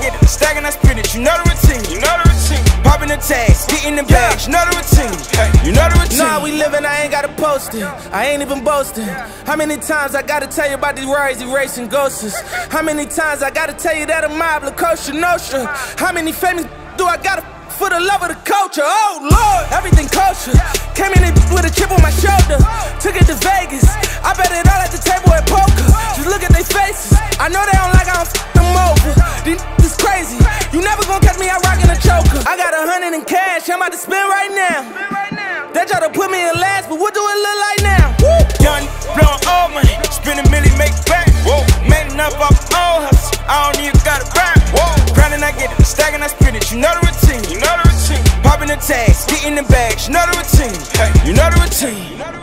get it, stacking, I spin it. You know the routine. You know the routine. Popping the tags, getting the bags. You know the routine. Hey, you know the routine. Nah, we living, I ain't gotta post it. I ain't even boasting. How many times I gotta tell you about these rides, erasing ghosts? How many times I gotta tell you that a mob, La Cosa Nostra? How many famous do I gotta for the love of the culture? Oh Lord, everything kosher. Came in with a chip on my shoulder. Took it to Vegas. I bet it all at the table at poker. Just look at their faces. I know they don't Got in cash. I'm about to spend right now. They try to put me in last, but what do it look like now? Woo! Young, blowing all money, spending million, make back. Whoa, made enough off all hustle. I don't even gotta rap. Whoa, grinding, I get it, stacking, I spin it. You know the routine, you know the routine. Popping the tags, getting the bags, you know the routine. Hey, you know the routine.